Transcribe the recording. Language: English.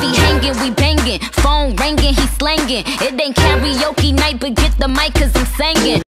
he hanging, we banging. Phone ringing, he slanging. It ain't karaoke night, but get the mic, cause I'm singing.